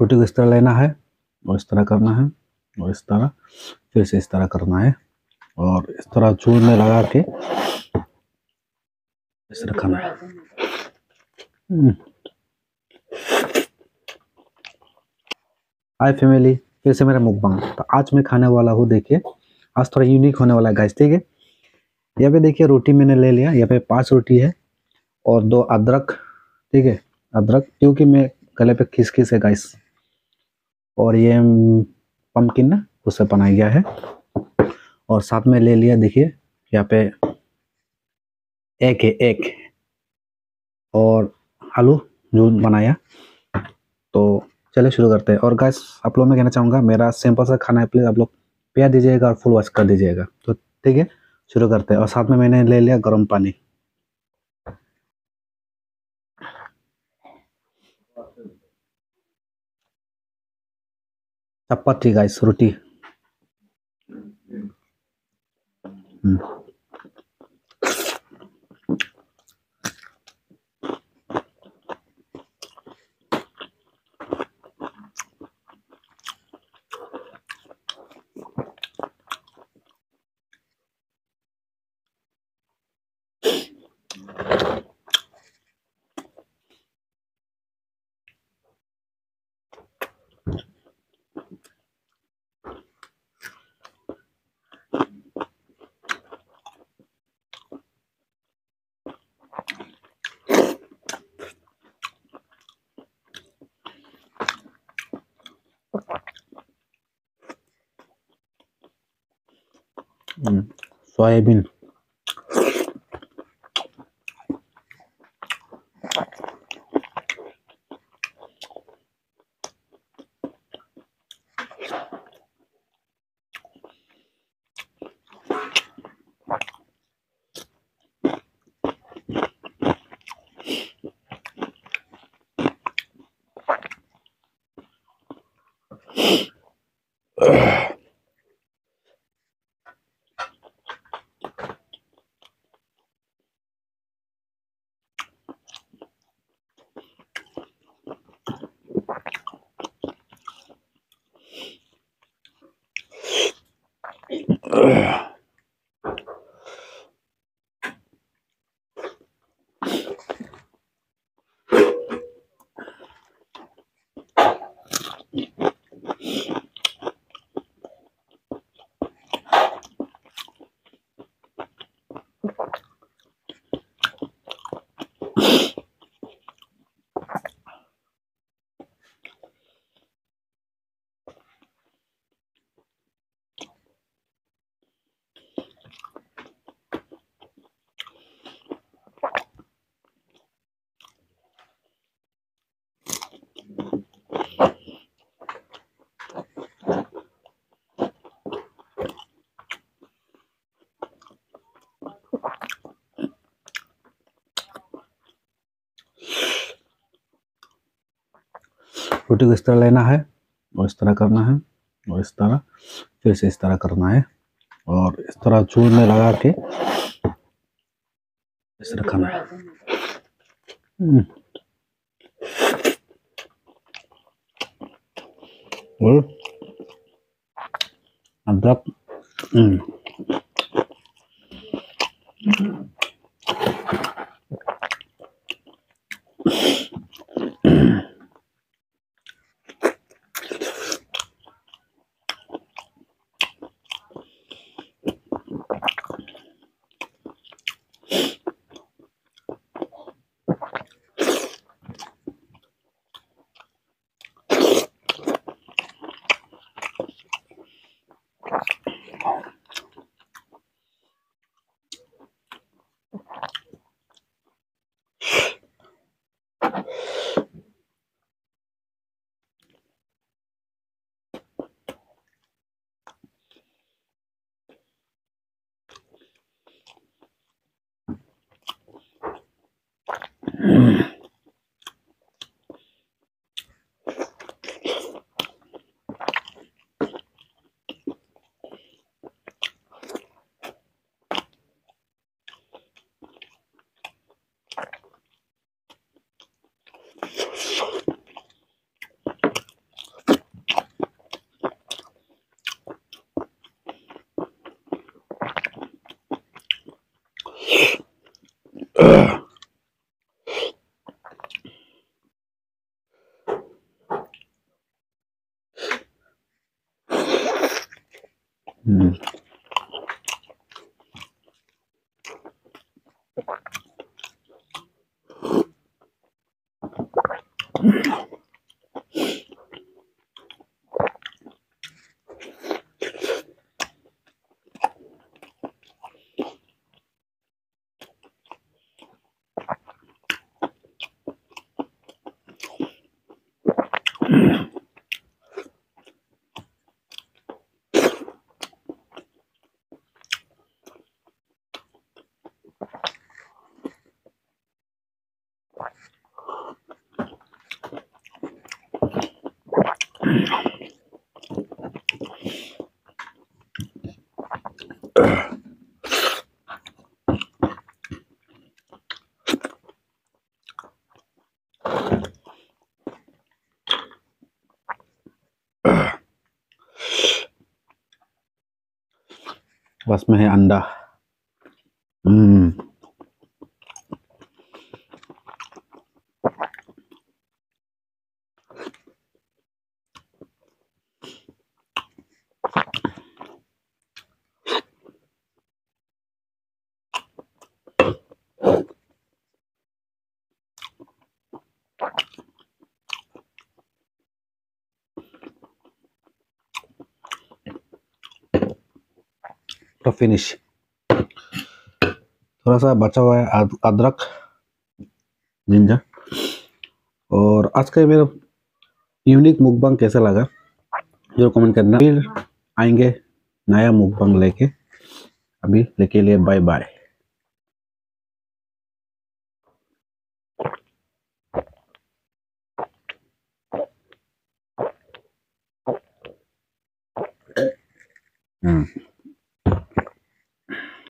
रोटी को इस तरह लेना है और इस तरह करना है और इस तरह फिर से इस तरह करना है और इस तरह चूर में लगा के इस तरह खाना है। हम्म। हाय फैमिली फिर से मेरा मुकबांग तो आज मैं खाने वाला हूँ, देखिए। आज थोड़ा यूनिक होने वाला है गाइस ठीक है? यहाँ पे देखिए, रोटी मैंने ले लिया। यहाँ पे पाँच रोटी है और दो अदरक, ठीक है? अदरक, क्योंकि मैं गले पे खिस खिस है गाइस और ये पम्पकिन ना उससे बनाया गया है। और साथ में ले लिया, देखिए, यहाँ पे एक है एक और आलू जो बनाया। तो चलिए, शुरू करते हैं। और गाइस आप लोग मैं कहना चाहूँगा, मेरा सिंपल सा खाना है प्लीज़ आप लोग प्यार दीजिएगा और फुल वॉश कर दीजिएगा। तो ठीक है, शुरू करते हैं। और साथ में मैंने ले लिया गर्म पानी। चपाती गाइस रोटी soyabin. Ugh. रोटी को इस तरह लेना है और इस तरह करना है और इस तरह, फिर से इस तरह करना है और इस तरह चूर में लगा के इस तरह खाना है हम्म। और अदरक Ugh. Mm. Was mir hier an da. Mm. तो फिनिश थोड़ा सा बचा हुआ है अदरक जिंजर और आज का मेरा यूनिक मुकबंग कैसा लगा? जो कमेंट करना फिर आएँगे नया मुकबंग लेके। अभी लेके लिए बाय बाय हम्म।